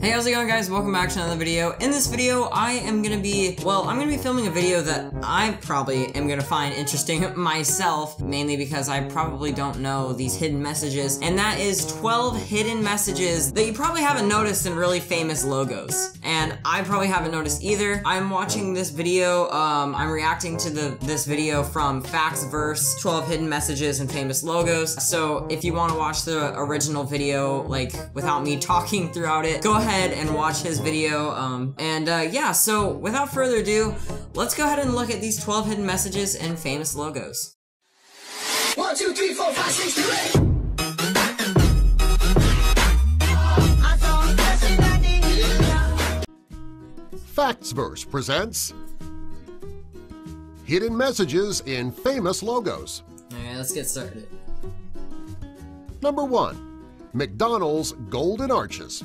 Hey, how's it going guys? Welcome back to another video. In this video, I am gonna be, well, I'm gonna be filming a video that I probably am gonna find interesting myself, mainly because I probably don't know these hidden messages, and that is 12 hidden messages that you probably haven't noticed in really famous logos. And I probably haven't noticed either. I'm watching this video, um, I'm reacting to the this video from Factsverse, 12 hidden messages and famous logos. So if you wanna watch the original video, like, without me talking throughout it, go ahead ahead and watch his video. Um, and uh, yeah, so without further ado, let's go ahead and look at these 12 hidden messages and famous logos. One, two, three, four, five, six, seven, eight. Factsverse presents Hidden Messages in Famous Logos. Alright, let's get started. Number 1. McDonald's Golden Arches.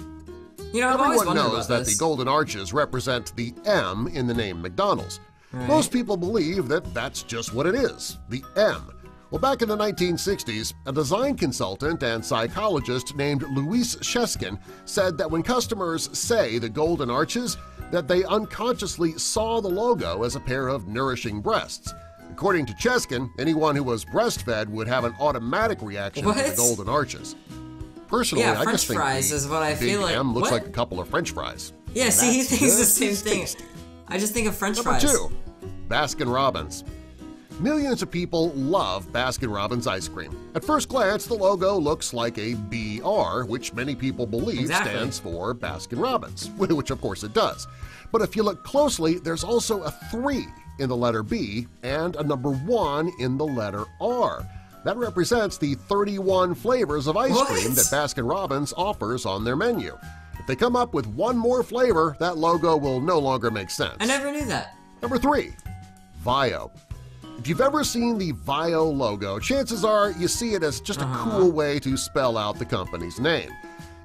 You know, Everyone knows that this. the golden arches represent the M in the name McDonald's. Right. Most people believe that that's just what it is, the M. Well, back in the 1960s, a design consultant and psychologist named Louise Cheskin said that when customers say the golden arches, that they unconsciously saw the logo as a pair of nourishing breasts. According to Cheskin, anyone who was breastfed would have an automatic reaction what? to the golden arches. Personally, yeah, I French just think fries is what I Big feel like. M looks what? like a couple of French fries. Yeah, see, he thinks the same thing. I just think of French Number fries. two, Baskin Robbins. Millions of people love Baskin Robbins ice cream. At first glance, the logo looks like a BR, which many people believe exactly. stands for Baskin Robbins, which of course it does. But if you look closely, there's also a 3 in the letter B and a number 1 in the letter R. That represents the 31 flavors of ice what? cream that Baskin-Robbins offers on their menu. If they come up with one more flavor, that logo will no longer make sense. I never knew that. Number 3. VAIO. If you've ever seen the VAIO logo, chances are you see it as just a uh -huh. cool way to spell out the company's name.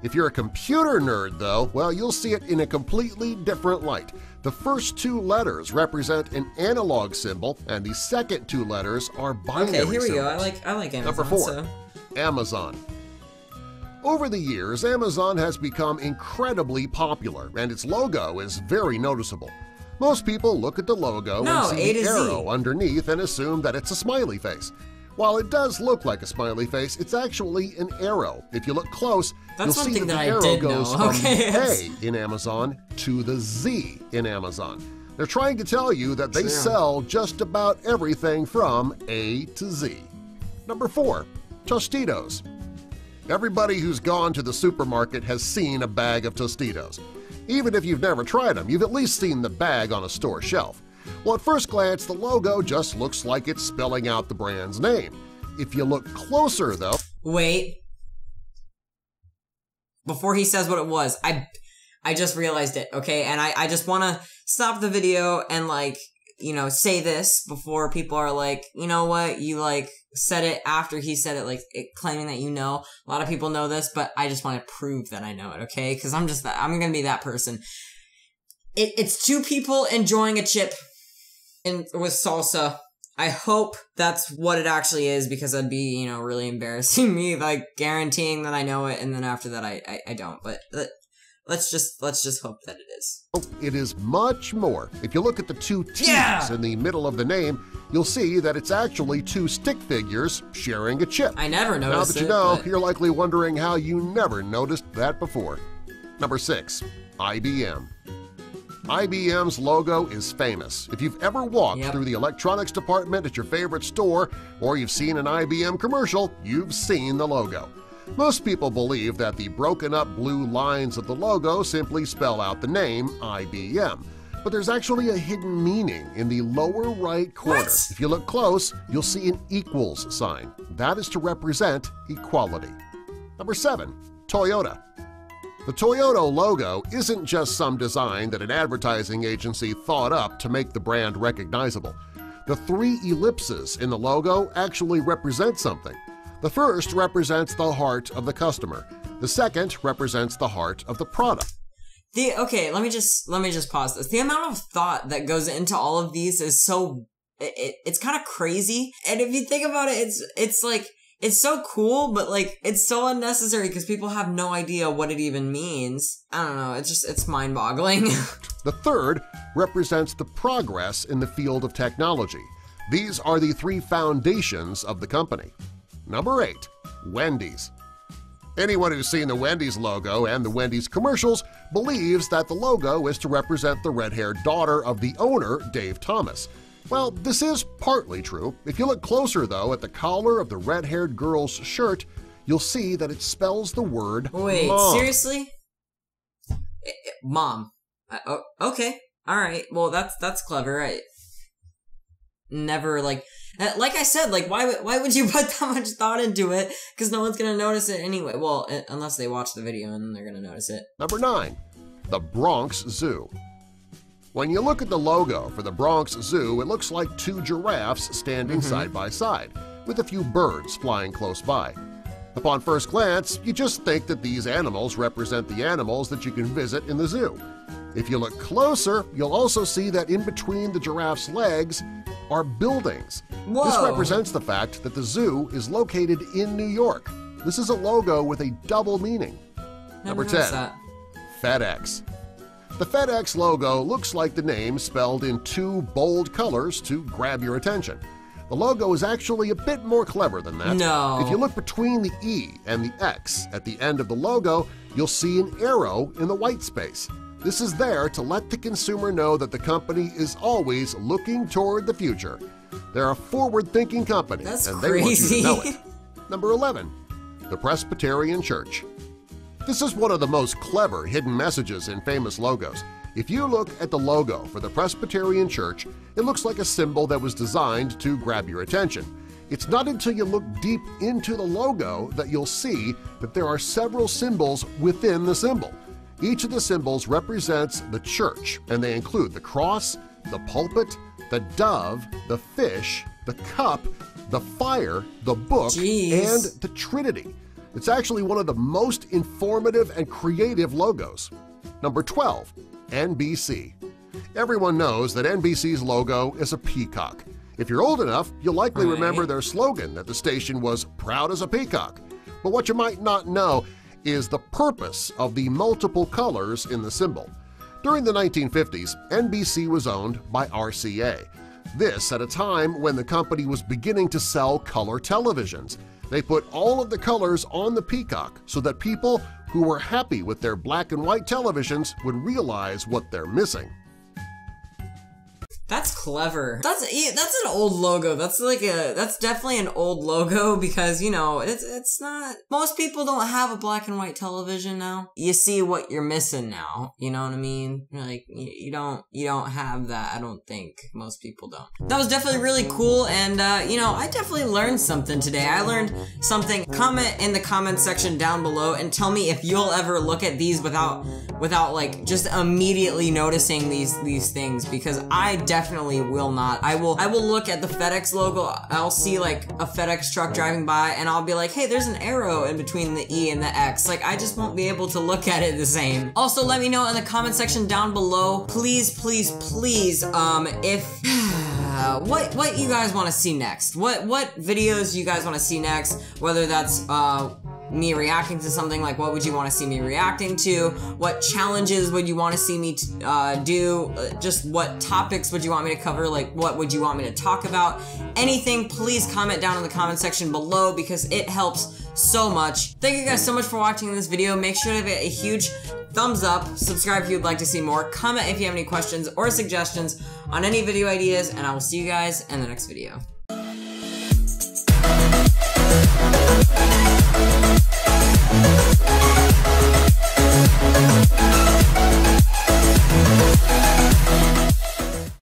If you're a computer nerd, though, well, you'll see it in a completely different light. The first two letters represent an analog symbol, and the second two letters are binary Okay, here we symbols. go. I like I like Amazon. Number four, so. Amazon. Over the years, Amazon has become incredibly popular, and its logo is very noticeable. Most people look at the logo no, and see the arrow Z. underneath and assume that it's a smiley face. While it does look like a smiley face, it's actually an arrow. If you look close, That's you'll see that, that the I arrow goes know. from okay, A in Amazon to the Z in Amazon. They're trying to tell you that they True. sell just about everything from A to Z. Number 4. Tostitos Everybody who's gone to the supermarket has seen a bag of Tostitos. Even if you've never tried them, you've at least seen the bag on a store shelf. Well, at first glance, the logo just looks like it's spelling out the brand's name. If you look closer, though… Wait. Before he says what it was, I I just realized it, okay? And I, I just want to stop the video and, like, you know, say this before people are like, you know what, you, like, said it after he said it, like, it, claiming that you know. A lot of people know this, but I just want to prove that I know it, okay? Because I'm just that, I'm gonna be that person. It, it's two people enjoying a chip in, with salsa. I hope that's what it actually is because that'd be, you know, really embarrassing me, like guaranteeing that I know it and then after that I, I, I don't. But let's just let's just hope that it is. Oh, it is much more. If you look at the two T's yeah! in the middle of the name, you'll see that it's actually two stick figures sharing a chip. I never noticed Now that you it, know, but... you're likely wondering how you never noticed that before. Number 6. IBM IBM's logo is famous. If you've ever walked yep. through the electronics department at your favorite store or you've seen an IBM commercial, you've seen the logo. Most people believe that the broken-up blue lines of the logo simply spell out the name IBM. But there's actually a hidden meaning in the lower right corner. What? If you look close, you'll see an equals sign. That is to represent equality. Number 7. Toyota the Toyota logo isn't just some design that an advertising agency thought up to make the brand recognizable. The three ellipses in the logo actually represent something. The first represents the heart of the customer. The second represents the heart of the product. The okay, let me just let me just pause this. The amount of thought that goes into all of these is so it, it's kind of crazy. And if you think about it, it's it's like it's so cool, but like it's so unnecessary because people have no idea what it even means. I don't know. It's just it's mind boggling. the third represents the progress in the field of technology. These are the three foundations of the company. Number 8. Wendy's Anyone who's seen the Wendy's logo and the Wendy's commercials believes that the logo is to represent the red-haired daughter of the owner, Dave Thomas. Well, this is partly true. If you look closer, though, at the collar of the red-haired girl's shirt, you'll see that it spells the word Wait, mom. seriously? Mom. oh, okay. All right. Well, that's that's clever. Right? never like uh, like I said, like why why would you put that much thought into it? Because no one's gonna notice it anyway. Well, uh, unless they watch the video and they're gonna notice it. Number nine, the Bronx Zoo. When you look at the logo for the Bronx Zoo, it looks like two giraffes standing mm -hmm. side by side, with a few birds flying close by. Upon first glance, you just think that these animals represent the animals that you can visit in the zoo. If you look closer, you'll also see that in between the giraffe's legs are buildings. Whoa. This represents the fact that the zoo is located in New York. This is a logo with a double meaning. Number 10. That. FedEx. The FedEx logo looks like the name spelled in two bold colors to grab your attention. The logo is actually a bit more clever than that. No. If you look between the E and the X at the end of the logo, you'll see an arrow in the white space. This is there to let the consumer know that the company is always looking toward the future. They're a forward-thinking company, That's and crazy. they want you to know it. Number 11. The Presbyterian Church This is one of the most clever hidden messages in famous logos. If you look at the logo for the Presbyterian Church, it looks like a symbol that was designed to grab your attention. It's not until you look deep into the logo that you'll see that there are several symbols within the symbol. Each of the symbols represents the church, and they include the cross, the pulpit, the dove, the fish, the cup, the fire, the book, Jeez. and the Trinity. It's actually one of the most informative and creative logos. Number 12. NBC Everyone knows that NBC's logo is a peacock. If you're old enough, you'll likely right. remember their slogan that the station was proud as a peacock. But what you might not know is the purpose of the multiple colors in the symbol. During the 1950s, NBC was owned by RCA. This at a time when the company was beginning to sell color televisions. They put all of the colors on the Peacock so that people who were happy with their black and white televisions would realize what they're missing. That's clever. That's that's an old logo. That's like a that's definitely an old logo because you know it's it's not most people don't have a black and white television now. You see what you're missing now. You know what I mean? Like you, you don't you don't have that. I don't think most people don't. That was definitely really cool, and uh, you know I definitely learned something today. I learned something. Comment in the comment section down below and tell me if you'll ever look at these without without like just immediately noticing these these things because I definitely will not. I will I will look at the FedEx logo, I'll see like a FedEx truck driving by and I'll be like, hey, there's an arrow in between the E and the X. Like I just won't be able to look at it the same. Also, let me know in the comment section down below, please, please, please, um, if what what you guys want to see next. What what videos you guys want to see next, whether that's uh me reacting to something like what would you want to see me reacting to? What challenges would you want to see me uh, do? Uh, just what topics would you want me to cover? Like what would you want me to talk about? Anything please comment down in the comment section below because it helps so much. Thank you guys so much for watching this video. Make sure to give it a huge thumbs up. Subscribe if you'd like to see more. Comment if you have any questions or suggestions on any video ideas and i will see you guys in the next video